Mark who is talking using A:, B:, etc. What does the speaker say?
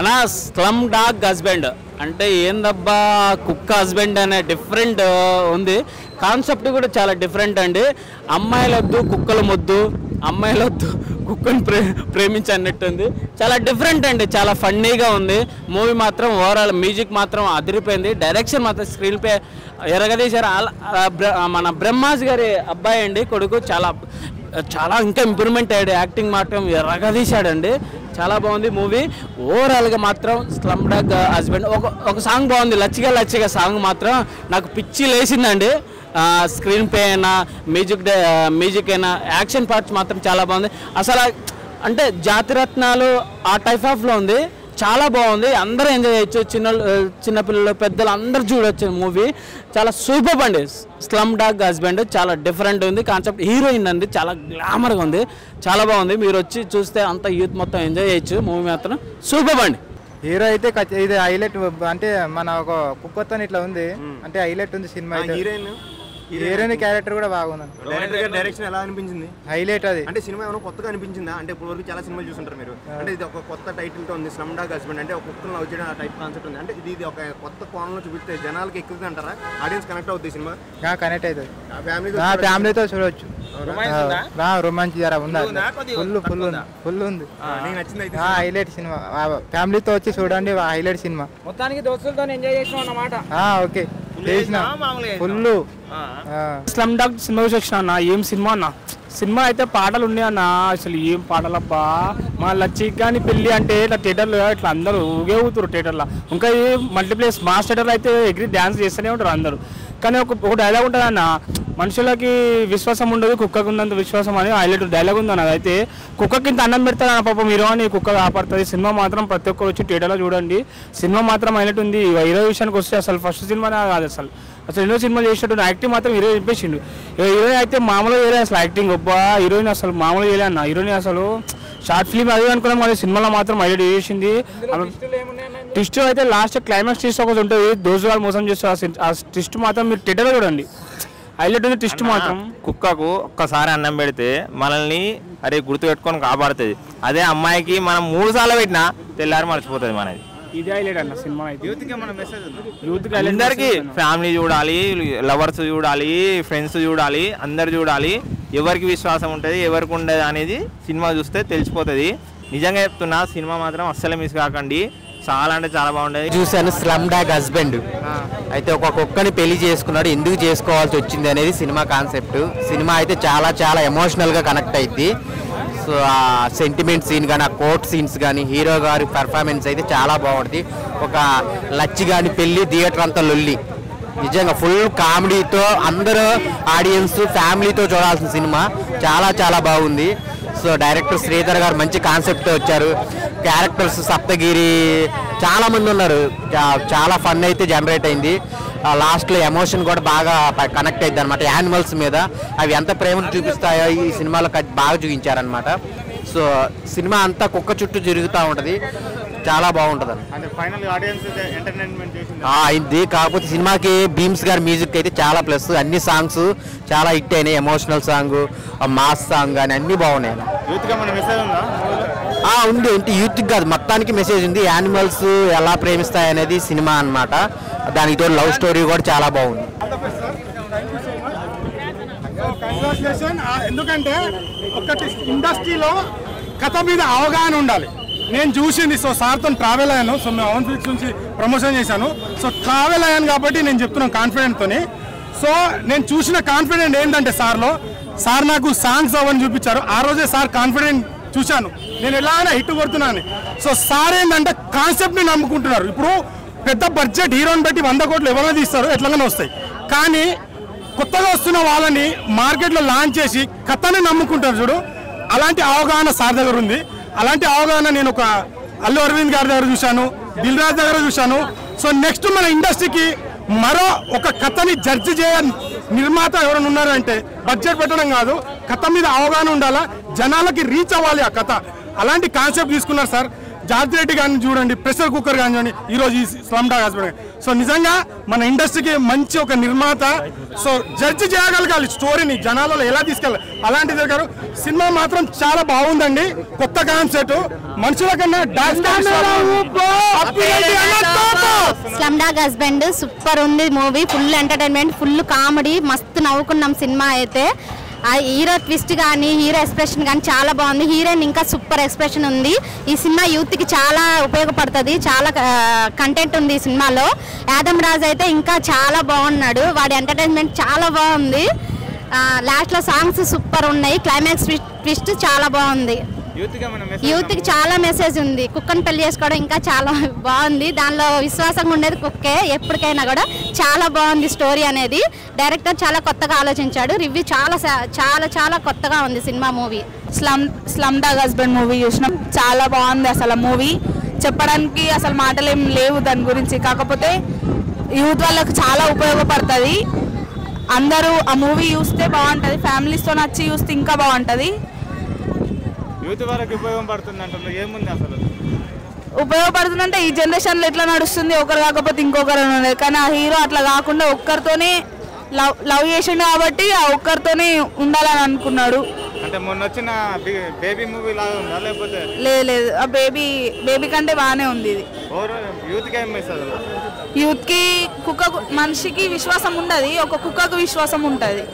A: అలా slum dog husband అంటే ఏందబ్బా కుక్క హస్బెండ్ అనే డిఫరెంట్ ఉంది. కాన్సెప్ట్ కూడా చాలా డిఫరెంట్ అండి. అమ్మాయిలొద్దు కుక్కల మొద్దు. అమ్మాయిలొద్దు కుక్కని ప్రే ప్రేమించి అన్నట్టుంది. చాలా డిఫరెంట్ అండి చాలా ఫన్నీగా ఉంది. మూవీ మాత్రం ఓవరాల్ మ్యూజిక్ మాత్రం అదిరిపోయింది. డైరెక్షన్ మాత్రం స్క్రీన్ పే ఎరగదీశారు. మన బ్రహ్మాజ్ గారి అబ్బాయి అండి కొడుకు చాలా చాలా ఇంకా ఇంప్రూవ్మెంట్ అయ్యాడు. యాక్టింగ్ మాత్రం ఎరగదీశాడండి. చాలా బాగుంది మూవీ. ఓవరాల్గా మాత్రం స్లమ్ డాగ్ హస్బెండ్ ఒక ఒక సాంగ్ బాగుంది. లచ్చిగా లచ్చిగా సాంగ్ మాత్రం నాకు పిచ్చి లేచిందండి. స్క్రీన్ ప్లే అయినా మ్యూజిక్ మ్యూజిక్ అయినా యాక్షన్ పార్ట్స్ మాత్రం చాలా బాగుంది. అసలు అంటే జాతిరత్నాలు ఆ టైప్ ఆఫ్లో ఉంది. చాలా బాగుంది. అందరూ ఎంజాయ్ చేయొచ్చు. చిన్న చిన్నపిల్లలు పెద్దలు అందరూ చూడొచ్చు మూవీ చాలా సూపర్ అండి స్లమ్ డాగ్ హస్బెండ్ చాలా డిఫరెంట్ ఉంది. కాన్సెప్ట్ హీరోయిన్ అండి. చాలా గ్లామర్గా ఉంది. చాలా బాగుంది. మీరు వచ్చి చూస్తే అంత యూత్ మొత్తం ఎంజాయ్ చేయొచ్చు. మూవీ మాత్రం సూపర్ అండి
B: హీరో అయితే ఇది హైలైట్ అంటే మన ఒక కుక్కతో ఇట్లా ఉంది. అంటే హైలైట్ ఉంది సినిమా
C: హీరోయిన్
B: హీరోయిన్ క్యారెక్టర్ కూడా బాగుంది
C: డైరెక్టర్ గారి డైరెక్షన్ ఎలా అనిపించింది?
B: హైలైట్ అది.
C: అంటే సినిమా ఏమైనా కొత్తగా అనిపించిందా? అంటే ఇప్పుడు వరకు చాలా సినిమాలు చూస్తుంటారు మీరు. అంటే ఇది ఒక కొత్త టైటిల్తో ఉంది స్లమ్ డాగ్ హస్బెండ్ అంటే ఒక కుక్కను లవ్ చేయడం ఆ టైప్ కాన్సెప్ట్ ఉంది. అంటే ఇది ఇది ఒక కొత్త కోణంలో చూపిస్తే జనాలకి ఎక్కువ అంటారా? ఆడియన్స్ కనెక్ట్ అవుతుంది సినిమా?
B: కనెక్ట్ అవుతుంది.
C: ఫ్యామిలీ
B: నా ఫ్యామిలీతో చూడవచ్చు రొమాన్స్ జరా ఉంది? ఫుల్ ఫుల్ ఉంది? ఫుల్ ఉంది.
C: నీకు నచ్చింది అయితే
B: హైలైట్ సినిమా? ఫ్యామిలీతో వచ్చి చూడండి హైలైట్ సినిమా.
D: మొత్తానికి దోస్తులతో ఎంజాయ్ చేసినాం అన్నమాట.
B: Okay. Full
D: slum dog cinema చూసి వచ్చిన అన్న? ఏం సినిమా అన్న? సినిమా అయితే పాటలు ఉన్నాయి అన్న. అసలు ఏం పాటలు అబ్బా మా లచ్చిక్ కానీ పెళ్ళి అంటే ఇట్లా థియేటర్లో ఇట్లా అందరూ ఊగే ఊతురు థియేటర్లో. ఇంకా ఈ మల్టీప్లేస్ మాస్ థియేటర్లో అయితే ఎగ్రి డ్యాన్స్ చేస్తూనే ఉంటారు అందరూ. కానీ ఒక ఒక డైలాగ్ ఉంటుంది అన్న. మనుషులకి విశ్వాసం ఉండదు కుక్కకు ఉన్నంత విశ్వాసం అని హైలైట్ డైలాగ్ ఉంది అయితే కుక్కకి ఇంత అన్నం పెడతారు అన్న పాపం హీరో అని కుక్క కాపాడుతుంది. సినిమా మాత్రం ప్రతి ఒక్కరు వచ్చి థియేటర్లో చూడండి. సినిమా మాత్రం హైలైట్ ఉంది. హీరో విషయానికి వస్తే అసలు ఫస్ట్ సినిమానే కాదు అసలు. అసలు ఎన్నో సినిమాలు చేసినట్టు యాక్టింగ్ మాత్రం హీరో చెప్పేసిండు. హీరోయిన్ అయితే మామూలుగా వేరే అసలు యాక్టింగ్ ఒబ్బా హీరోయిన్ అసలు మామూలుగా వేయలే అన్న. హీరోయిన్ అసలు షార్ట్ ఫిల్మ్ అది అనుకున్నాం కానీ సినిమాలో మాత్రం హైలైట్ చేసింది. ట్విస్ట్ అయితే లాస్ట్ క్లైమాక్స్ ట్విస్ట్ ఒకటి ఉంటుంది. దోసు వాళ్ళు మోసం చేస్తారు. ఆ ట్విస్ట్ మాత్రం మీరు థియేటర్లో చూడండి. హైలైట్ ఉంది ట్విస్ట్ మాత్రం.
E: కుక్కకు ఒక్కసారి అన్నం పెడితే మనల్ని అరే గుర్తు పెట్టుకొని కాపాడుతుంది. అదే అమ్మాయికి మనం మూడు సార్లు పెట్టినా తెల్లారి మర్చిపోతుంది మనది.
D: ఇదే హైలైట్ అన్న సినిమా అయితే. యూత్
E: అందరికి ఫ్యామిలీ చూడాలి లవర్స్ చూడాలి ఫ్రెండ్స్ చూడాలి అందరు చూడాలి. ఎవరికి విశ్వాసం ఉంటుంది ఎవరికి ఉండదు అనేది సినిమా చూస్తే తెలిసిపోతుంది. నిజంగా చెప్తున్నా సినిమా మాత్రం అస్సలు మిస్ కాకండి. చాలా అంటే చాలా బాగుంటుంది
F: చూశాను స్లమ్ డాగ్ హస్బెండ్ అయితే ఒక కుక్కని పెళ్ళి చేసుకున్నాడు ఎందుకు చేసుకోవాల్సి వచ్చింది అనేది సినిమా కాన్సెప్ట్. సినిమా అయితే చాలా చాలా ఎమోషనల్గా కనెక్ట్ అయింది సో ఆ సెంటిమెంట్ సీన్ కానీ ఆ కోర్ట్ సీన్స్ కానీ హీరో గారి పర్ఫార్మెన్స్ అయితే చాలా బాగుంటుంది ఒక లచ్చి కానీ పెళ్ళి థియేటర్ అంతా లొల్లి. నిజంగా ఫుల్ కామెడీతో అందరూ ఆడియన్స్ ఫ్యామిలీతో చూడాల్సిన సినిమా. చాలా చాలా బాగుంది. సో డైరెక్టర్ శ్రీధర్ గారు మంచి కాన్సెప్ట్ వచ్చారు. క్యారెక్టర్స్ సప్తగిరి చాలా మంది ఉన్నారు. చాలా ఫన్ అయితే జనరేట్ అయింది. లాస్ట్లో ఎమోషన్ కూడా బాగా కనెక్ట్ అయింది అనమాట యానిమల్స్ మీద అవి ఎంత ప్రేమను చూపిస్తాయో ఈ సినిమాలో బాగా చూపించారనమాట సో సినిమా అంతా కుక్క చుట్టూ తిరుగుతూ ఉంటుంది. చాలా బాగుంటుంది అయింది కాకపోతే సినిమాకి భీమ్స్ గారి మ్యూజిక్ అయితే చాలా ప్లస్. అన్ని సాంగ్స్ చాలా హిట్ అయినాయి. ఎమోషనల్ సాంగ్ మాస్ సాంగ్ కానీ అన్ని బాగున్నాయి.
C: ఉంది
F: అంటే యూత్ కాదు మొత్తానికి మెసేజ్ ఉంది. యానిమల్స్ ఎలా ప్రేమిస్తాయి అనేది సినిమా అన్నమాట. దానికి తోడు లవ్ స్టోరీ కూడా చాలా బాగుంది.
G: ఎందుకంటే ఒకటి ఇండస్ట్రీలో కథ మీద అవగాహన ఉండాలి. నేను చూసింది సో సార్తో ట్రావెల్ అయ్యాను. సో మేము ఓన్ ఫిక్స్ నుంచి ప్రమోషన్ చేశాను. సో ట్రావెల్ అయ్యాను కాబట్టి నేను చెప్తున్నాను కాన్ఫిడెంట్తోని సో నేను చూసిన కాన్ఫిడెంట్ ఏంటంటే సార్లో సార్ నాకు సాంగ్స్ అవన్నీ చూపించారు. ఆ రోజే సార్ కాన్ఫిడెంట్ చూశాను. నేను ఎలా అయినా హిట్ కొడుతున్నాను సో సార్ ఏంటంటే కాన్సెప్ట్ని నమ్ముకుంటున్నారు. ఇప్పుడు పెద్ద బడ్జెట్ హీరోని బట్టి వంద కోట్లు ఎవరైనా తీస్తారు ఎట్లాగానే వస్తాయి. కానీ కొత్తగా వస్తున్న వాళ్ళని మార్కెట్లో లాంచ్ చేసి కథని నమ్ముకుంటారు చూడు. అలాంటి అవగాహన సార్ దగ్గర ఉంది. అలాంటి అవగాహన నేను ఒక అల్లు అరవింద్ గారి దగ్గర చూశాను దిల్రాజ్ దగ్గర చూశాను. సో నెక్స్ట్ మన ఇండస్ట్రీకి మరో ఒక కథని జడ్జి చేయ నిర్మాత ఎవరైనా ఉన్నారంటే బడ్జెట్ పెట్టడం కాదు కథ మీద అవగాహన ఉండాలా జనాలకి రీచ్ అవ్వాలి ఆ కథ. అలాంటి కాన్సెప్ట్ తీసుకున్నారు సార్. జార్జ్ రెడ్డి గారిని చూడండి ప్రెషర్ కుక్కర్ కానీ చూడండి ఈరోజు ఈ స్లమ్ డాగ్ హాస్పిటల్. సో నిజంగా మన ఇండస్ట్రీకి మంచి ఒక నిర్మాత సో జడ్జి చేయగలగాలి స్టోరీని జనాలలో ఎలా తీసుకెళ్ళాలి అలాంటి దగ్గర సినిమా మాత్రం చాలా బాగుందండి కొత్త కాన్సెప్ట్ మనుషుల కన్నా dance
H: slum dog husband super ఉంది movie full entertainment full comedy మస్తు నవ్వుకున్నాం సినిమా అయితే. ఆ హీరో ట్విస్ట్ కానీ హీరో ఎక్స్ప్రెషన్ కానీ చాలా బాగుంది. హీరోయిన్ ఇంకా సూపర్ ఎక్స్ప్రెషన్ ఉంది. ఈ సినిమా యూత్కి చాలా ఉపయోగపడుతుంది. చాలా కంటెంట్ ఉంది ఈ సినిమాలో. యాదమ్ రాజ్ అయితే ఇంకా చాలా బాగున్నాడు. వాడి ఎంటర్టైన్మెంట్ చాలా బాగుంది. లాస్ట్లో సాంగ్స్ సూపర్ ఉన్నాయి. క్లైమాక్స్ ట్విస్ట్ చాలా బాగుంది. యూత్కి చాలా మెసేజ్ ఉంది. కుక్కని పెళ్ళి చేసుకోవడం ఇంకా చాలా బాగుంది. దానిలో విశ్వాసంగా ఉండేది కుక్కే ఎప్పటికైనా కూడా. చాలా బాగుంది స్టోరీ అనేది. డైరెక్టర్ చాలా కొత్తగా ఆలోచించాడు. రివ్యూ చాలా చాలా చాలా కొత్తగా ఉంది cinema movie.
I: Slum slum dog husband movie చూసినాం. చాలా బాగుంది అసలు మూవీ. చెప్పడానికి అసలు మాటలు ఏం లేవు దాని గురించి. కాకపోతే యూత్ వాళ్ళకి చాలా ఉపయోగపడుతుంది. అందరూ ఆ మూవీ చూస్తే బాగుంటుంది. ఫ్యామిలీస్తో నచ్చి చూస్తే ఇంకా బాగుంటుంది.
J: యూత్ వాళ్ళకి ఉపయోగపడుతుంది అంటున్నారు ఏముంది అసలు
I: ఉపయోగపడుతుందంటే ఈ జనరేషన్లో ఎట్లా నడుస్తుంది? ఒకరు కాకపోతే ఇంకొకరు అని ఉండదు. కానీ ఆ హీరో అట్లా కాకుండా ఒక్కరితోనే లవ్ లవ్ చేసిండు కాబట్టి ఆ ఒక్కరితోనే ఉండాలని అనుకున్నాడు.
J: అంటే మొన్న వచ్చిన బేబీ మూవీ లాగా ఉందా? లేకపోతే
I: లేదు లేదు. ఆ బేబీ బేబీ కంటే బాగానే ఉంది ఇది.
J: యూత్కి ఏం
I: యూత్కి కుక్కకు మనిషికి విశ్వాసం ఉండదు. ఒక కుక్కకు విశ్వాసం ఉంటుంది.